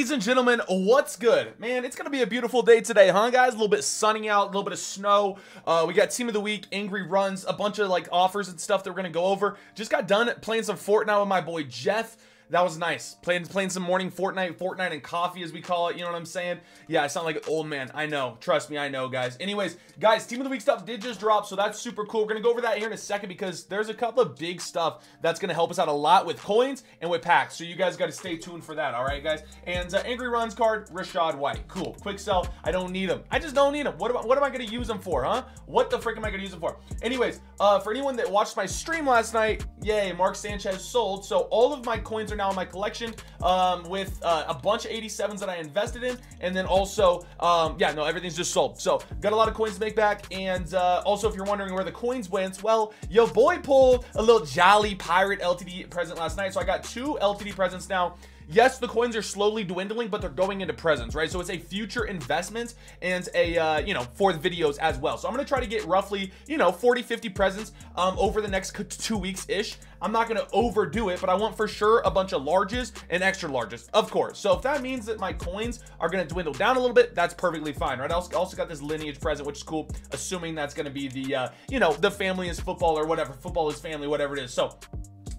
Ladies and gentlemen, what's good? Man, it's gonna be a beautiful day today, huh, guys? A little bit sunny out, a little bit of snow. Uh, we got Team of the Week, Angry Runs, a bunch of like offers and stuff that we're gonna go over. Just got done playing some Fortnite with my boy Jeff that was nice. Playing playing some morning Fortnite, Fortnite and coffee as we call it. You know what I'm saying? Yeah, I sound like an old man. I know. Trust me, I know, guys. Anyways, guys, Team of the Week stuff did just drop, so that's super cool. We're gonna go over that here in a second because there's a couple of big stuff that's gonna help us out a lot with coins and with packs. So you guys got to stay tuned for that. All right, guys. And uh, Angry Runs card, Rachaad White. Cool. Quick sell. I don't need them. I just don't need them. What am I, what am I gonna use them for, huh? What the frick am I gonna use them for? Anyways, uh, for anyone that watched my stream last night, yay, Mark Sanchez sold. So all of my coins are now in my collection um, with uh, a bunch of 87s that I invested in. And then also, um, yeah, no, everything's just sold. So got a lot of coins to make back. And uh, also, if you're wondering where the coins went, well, your boy pulled a little jolly pirate LTD present last night. So I got two LTD presents now yes, the coins are slowly dwindling, but they're going into presents, right? So it's a future investment and a, uh, you know, for the videos as well. So I'm going to try to get roughly, you know, 40, 50 presents um, over the next two weeks-ish. I'm not going to overdo it, but I want for sure a bunch of larges and extra larges, of course. So if that means that my coins are going to dwindle down a little bit, that's perfectly fine, right? I also got this lineage present, which is cool, assuming that's going to be the, uh, you know, the family is football or whatever. Football is family, whatever it is. So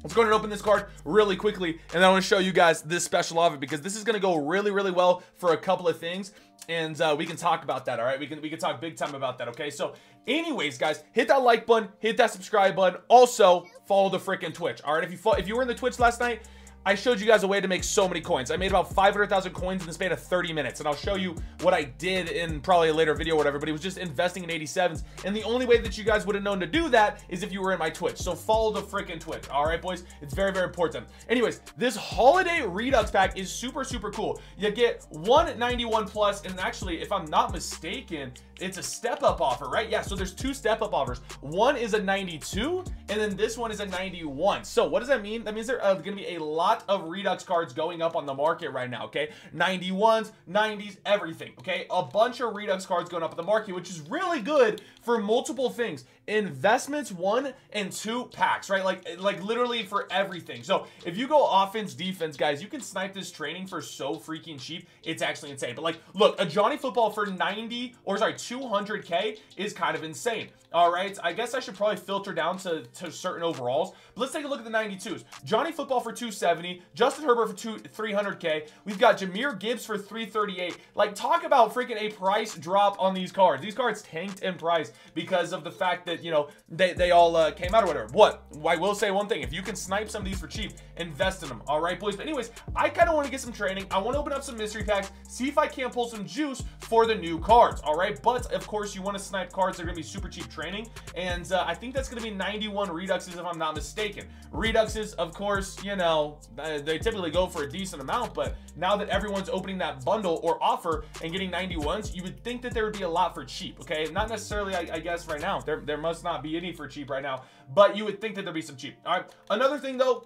Let's go ahead and open this card really quickly, and I want to show you guys this special offer because this is going to go really, really well for a couple of things, and uh, we can talk about that. All right, we can we can talk big time about that. Okay, so anyways, guys, hit that like button, hit that subscribe button. Also, follow the freaking Twitch. All right, if you if you were in the Twitch last night, I showed you guys a way to make so many coins. I made about 500,000 coins in the span of 30 minutes, and I'll show you what I did in probably a later video or whatever, but it was just investing in 87s, and the only way that you guys would have known to do that is if you were in my Twitch, so follow the freaking Twitch, all right, boys? It's very, very important. Anyways, this holiday Redux pack is super, super cool. You get 191 plus, and actually, if I'm not mistaken, it's a step-up offer, right? Yeah, so there's two step-up offers. One is a 92, and then this one is a 91. So what does that mean? That means there are going to be a lot of Redux cards going up on the market right now, okay? 91s, 90s, everything, okay? A bunch of Redux cards going up on the market, which is really good for multiple things. Investments, one, and two packs, right? Like, like literally for everything. So if you go offense, defense, guys, you can snipe this training for so freaking cheap. It's actually insane. But like, look, a Johnny Football for 90, or sorry, 200K is kind of insane. All right, I guess I should probably filter down to, to certain overalls. But let's take a look at the 92s. Johnny Football for 270, Justin Herbert for two, 300K. We've got Jahmyr Gibbs for 338. Like, talk about freaking a price drop on these cards. These cards tanked in price because of the fact that, you know, they, they all uh, came out or whatever. What? I will say one thing. If you can snipe some of these for cheap, invest in them. All right, boys. But anyways, I kind of want to get some training. I want to open up some mystery packs, see if I can't pull some juice for the new cards. All right, but of course, you want to snipe cards that are going to be super cheap training. And uh, I think that's going to be 91 Reduxes if I'm not mistaken. Reduxes, of course, you know, uh, they typically go for a decent amount, but now that everyone's opening that bundle or offer and getting 91s, you would think that there would be a lot for cheap, okay? Not necessarily, I, I guess, right now. There, there must not be any for cheap right now, but you would think that there'd be some cheap. All right, another thing, though,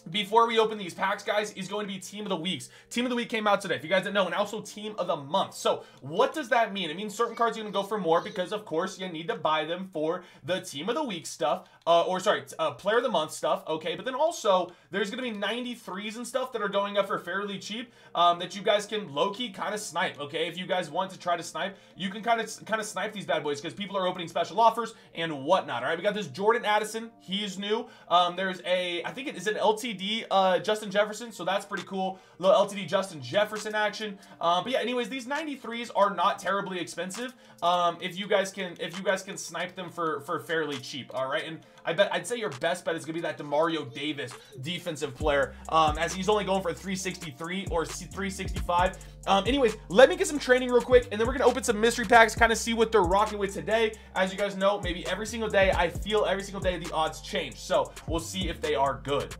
before we open these packs, guys, is going to be Team of the Weeks. Team of the Week came out today, if you guys didn't know, and also Team of the Month. So what does that mean? It means certain cards are going to go for more because, of course, you need to buy them for the Team of the Week stuff, uh, or sorry, uh, Player of the Month stuff, okay? But then also, there's going to be 93s and stuff that are going up for fairly cheap um, that you guys can low-key kind of snipe, okay? If you guys want to try to snipe, you can kind of kind of snipe these bad boys because people are opening special offers and whatnot, all right? We got this Jordan Addison. He's new. Um, there's a, I think it is an LTD uh, Justin Jefferson, so that's pretty cool. Little LTD Justin Jefferson action. Um, but yeah, anyways, these 93s are not terribly expensive. Um, if you guys can, if you guys can snipe them for for fairly cheap, all right. And I bet I'd say your best bet is gonna be that Demario Davis defensive player, um, as he's only going for 363 or 365. Um, anyways, let me get some training real quick, and then we're gonna open some mystery packs, kind of see what they're rocking with today. As you guys know, maybe every single day, I feel every single day the odds change. So we'll see if they are good.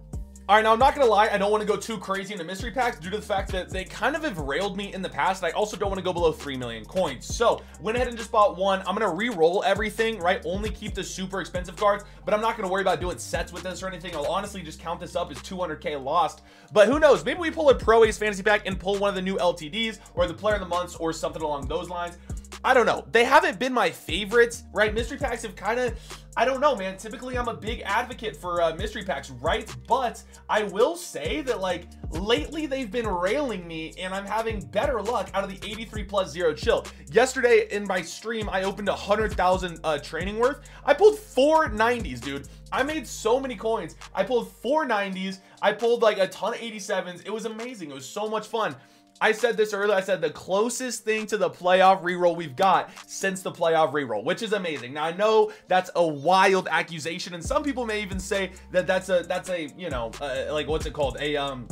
All right, now I'm not gonna lie, I don't want to go too crazy into mystery packs due to the fact that they kind of have railed me in the past. I also don't want to go below 3 million coins. So went ahead and just bought one. I'm gonna re-roll everything, right? Only keep the super expensive cards, but I'm not gonna worry about doing sets with this or anything. I'll honestly just count this up as 200k lost. But who knows? Maybe we pull a Pro Ace fantasy pack and pull one of the new LTDs or the player of the months or something along those lines. I don't know. They haven't been my favorites, right? Mystery packs have kind of, I don't know, man. Typically, I'm a big advocate for uh, mystery packs, right? But I will say that, like, lately they've been railing me and I'm having better luck out of the 83 plus zero chill. Yesterday in my stream, I opened a 100,000 uh, training worth. I pulled four 90s, dude. I made so many coins. I pulled four 90s. I pulled like a ton of 87s. It was amazing. It was so much fun. I said this earlier. I said the closest thing to the playoff reroll we've got since the playoff reroll, which is amazing. Now I know that's a wild accusation, and some people may even say that that's a that's a you know uh, like what's it called a um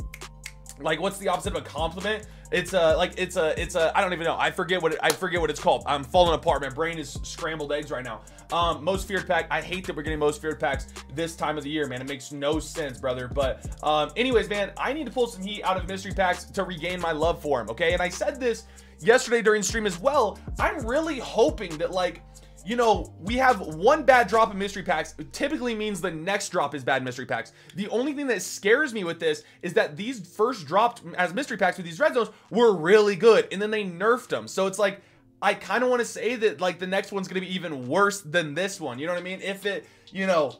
like what's the opposite of a compliment it's a like it's a it's a I don't even know. I forget what it, I forget what it's called. I'm falling apart. My brain is scrambled eggs right now. Um, most feared pack. I hate that we're getting most feared packs this time of the year, man. It makes no sense, brother. But um, anyways, man, I need to pull some heat out of mystery packs to regain my love for him. Okay, and I said this yesterday during stream as well. I'm really hoping that like you know, we have one bad drop in mystery packs typically means the next drop is bad mystery packs. The only thing that scares me with this is that these first dropped as mystery packs with these red zones were really good and then they nerfed them. So it's like, I kind of want to say that like the next one's going to be even worse than this one. You know what I mean? If it, you know,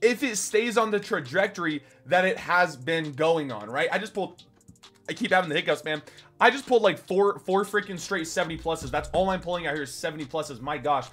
if it stays on the trajectory that it has been going on, right? I just pulled I keep having the hiccups, man. I just pulled like four four freaking straight 70 pluses. That's all I'm pulling out here is 70 pluses. My gosh.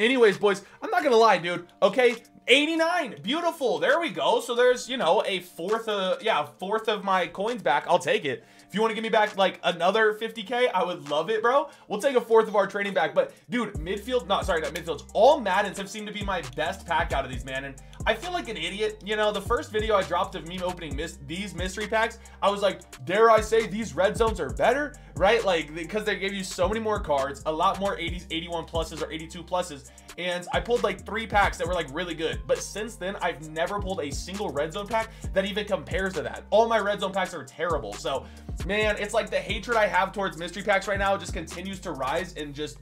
Anyways, boys, I'm not gonna lie, dude. Okay, 89, beautiful. There we go. So there's, you know, a fourth of, yeah, fourth of my coins back. I'll take it. If you want to give me back like another 50k, I would love it, bro. We'll take a fourth of our trading back. But dude, midfield, not sorry, not midfields. All Maddens have seemed to be my best pack out of these, man. And I feel like an idiot. You know, the first video I dropped of me opening mis these mystery packs, I was like, dare I say these red zones are better, right? Like, because they gave you so many more cards, a lot more 80s, 81 pluses or 82 pluses and I pulled like three packs that were like really good. But since then, I've never pulled a single red zone pack that even compares to that. All my red zone packs are terrible. So man, it's like the hatred I have towards mystery packs right now just continues to rise and just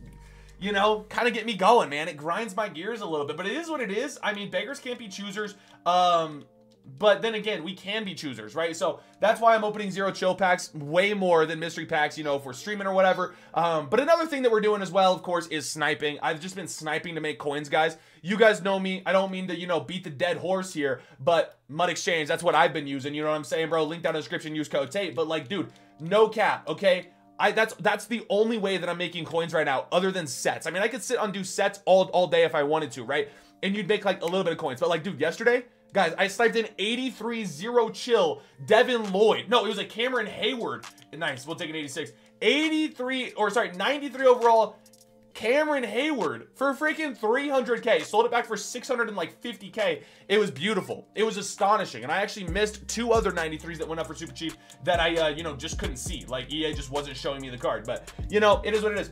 you know, kind of get me going, man. It grinds my gears a little bit, but it is what it is. I mean, beggars can't be choosers. Um, but then again, we can be choosers, right? So that's why I'm opening zero chill packs way more than mystery packs, you know, if we're streaming or whatever. Um, but another thing that we're doing as well, of course, is sniping. I've just been sniping to make coins, guys. You guys know me. I don't mean to, you know, beat the dead horse here, but MUT Exchange, that's what I've been using. You know what I'm saying, bro? Link down in the description, use code TATE. But like, dude, no cap, okay? I, that's that's the only way that I'm making coins right now, other than sets. I mean, I could sit on do sets all all day if I wanted to, right? And you'd make like a little bit of coins. But like, dude, yesterday, Guys, I sniped in 83 0 chill. Devin Lloyd. No, it was a Cameron Heyward. Nice. We'll take an 86. 83, or sorry, 93 overall. Cameron Heyward for freaking 300k. Sold it back for 650k. It was beautiful. It was astonishing. And I actually missed two other 93s that went up for super cheap that I, uh, you know, just couldn't see. Like EA just wasn't showing me the card. But, you know, it is what it is.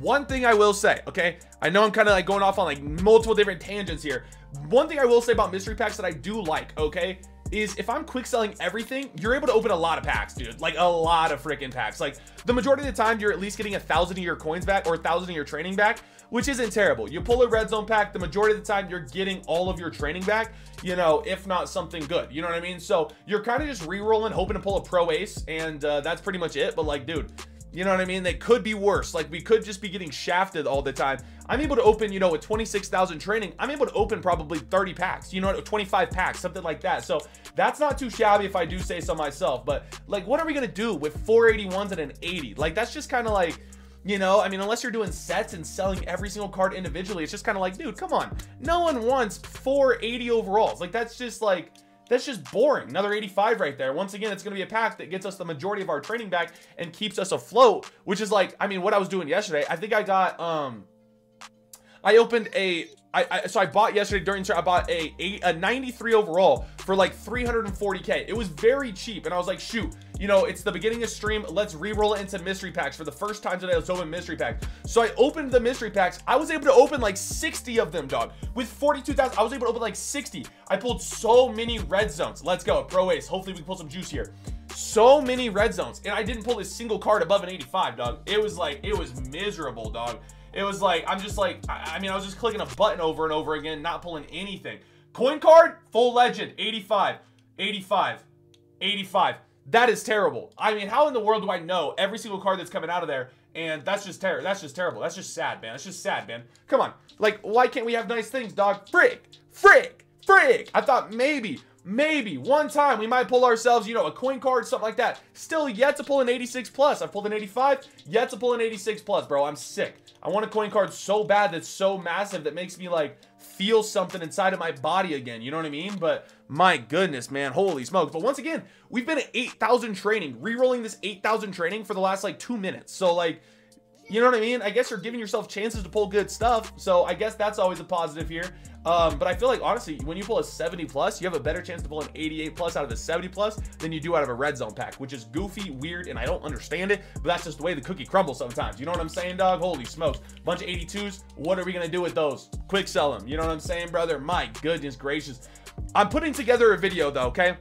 One thing I will say, okay? I know I'm kind of like going off on like multiple different tangents here. One thing I will say about mystery packs that I do like, okay? is if I'm quick selling everything, you're able to open a lot of packs, dude. Like a lot of freaking packs. Like the majority of the time, you're at least getting a thousand of your coins back or a thousand of your training back, which isn't terrible. You pull a red zone pack, the majority of the time, you're getting all of your training back, you know, if not something good. You know what I mean? So you're kind of just re-rolling, hoping to pull a pro ace, and uh, that's pretty much it. But like, dude, you know what I mean? They could be worse. Like we could just be getting shafted all the time. I'm able to open, you know, with 26,000 training, I'm able to open probably 30 packs, you know, 25 packs, something like that. So that's not too shabby if I do say so myself. But like, what are we going to do with 481s and an 80? Like, that's just kind of like, you know, I mean, unless you're doing sets and selling every single card individually, it's just kind of like, dude, come on. No one wants 480 overalls. Like, that's just like, that's just boring. Another 85 right there. Once again, it's going to be a pack that gets us the majority of our training back and keeps us afloat, which is like, I mean, what I was doing yesterday. I think I got, um, I opened a I, I, so I bought yesterday during I bought a, a, a 93 overall for like 340k. It was very cheap, and I was like, shoot, you know, it's the beginning of stream. Let's re-roll it into mystery packs for the first time today. Let's open mystery packs. So I opened the mystery packs. I was able to open like 60 of them, dog. With 42,000, I was able to open like 60. I pulled so many red zones. Let's go, pro ace. Hopefully we can pull some juice here. So many red zones, and I didn't pull a single card above an 85, dog. It was like it was miserable, dog. It was like, I'm just like, I, I mean, I was just clicking a button over and over again, not pulling anything. Coin card, full legend, 85, 85, 85. That is terrible. I mean, how in the world do I know every single card that's coming out of there? And that's just terrible. That's just terrible. That's just sad, man. That's just sad, man. Come on. Like, why can't we have nice things, dog? Frick. Frick. Frick. I thought maybe, maybe one time we might pull ourselves, you know, a coin card, something like that. Still yet to pull an 86 plus. I've pulled an 85, yet to pull an 86 plus, bro. I'm sick. I want a coin card so bad that's so massive that makes me like feel something inside of my body again. You know what I mean? But my goodness, man, holy smokes. But once again, we've been at 8,000 training, re-rolling this 8,000 training for the last like two minutes. So like, you know what I mean? I guess you're giving yourself chances to pull good stuff. So I guess that's always a positive here. Um, but I feel like honestly, when you pull a 70 plus, you have a better chance to pull an 88 plus out of the 70 plus than you do out of a red zone pack, which is goofy, weird, and I don't understand it. But that's just the way the cookie crumbles sometimes. You know what I'm saying, dog? Holy smokes. Bunch of 82s. What are we gonna do with those? Quick sell them. You know what I'm saying, brother? My goodness gracious. I'm putting together a video though, okay?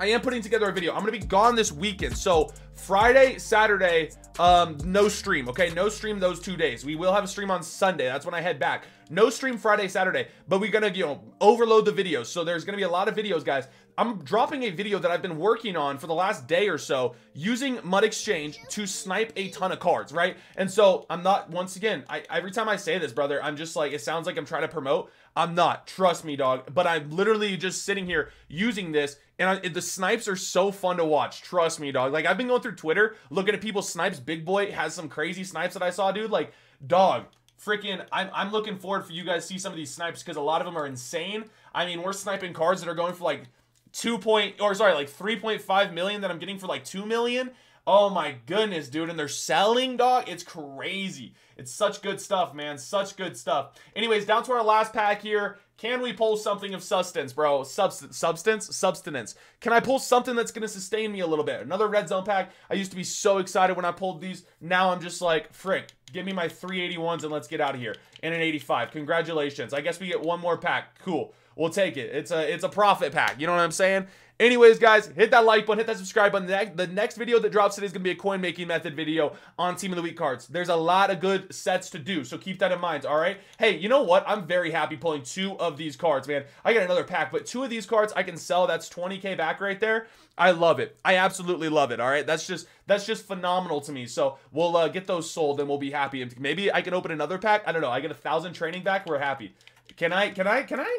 I am putting together a video. I'm gonna be gone this weekend. So Friday, Saturday, um, no stream, okay? No stream those two days. We will have a stream on Sunday. That's when I head back. No stream Friday, Saturday, but we're gonna, you know, overload the videos. So there's gonna be a lot of videos, guys. I'm dropping a video that I've been working on for the last day or so using MUT Exchange to snipe a ton of cards, right? And so I'm not, once again, I, every time I say this, brother, I'm just like, it sounds like I'm trying to promote. I'm not, trust me, dog. But I'm literally just sitting here using this, and I, the snipes are so fun to watch. Trust me, dog. Like, I've been going through Twitter looking at people's snipes. Big Boy has some crazy snipes that I saw, dude. Like, dog, freaking I'm, I'm looking forward for you guys to see some of these snipes because a lot of them are insane i mean we're sniping cards that are going for like 2 point or sorry like 3.5 million that i'm getting for like 2 million oh my goodness dude and they're selling dog it's crazy it's such good stuff man such good stuff anyways down to our last pack here can we pull something of substance, bro? Substance, substance, substance. Can I pull something that's going to sustain me a little bit? Another red zone pack. I used to be so excited when I pulled these. Now I'm just like, frick, give me my 381s and let's get out of here. And an 85. Congratulations. I guess we get one more pack. Cool. We'll take it. It's a it's a profit pack. You know what I'm saying? Anyways, guys, hit that like button, hit that subscribe button. The next video that drops today is going to be a coin making method video on Team of the Week cards. There's a lot of good sets to do, so keep that in mind, all right? Hey, you know what? I'm very happy pulling two of these cards, man. I got another pack, but two of these cards I can sell. That's 20k back right there. I love it. I absolutely love it, all right? That's just that's just phenomenal to me. So we'll uh, get those sold and we'll be happy. Maybe I can open another pack. I don't know. I get a thousand training back. We're happy. Can I? Can I? Can I?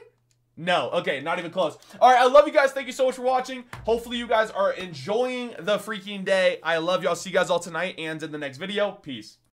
No. Okay, not even close. All right, I love you guys. Thank you so much for watching. Hopefully you guys are enjoying the freaking day. I love you. I'll see you guys all tonight and in the next video. Peace.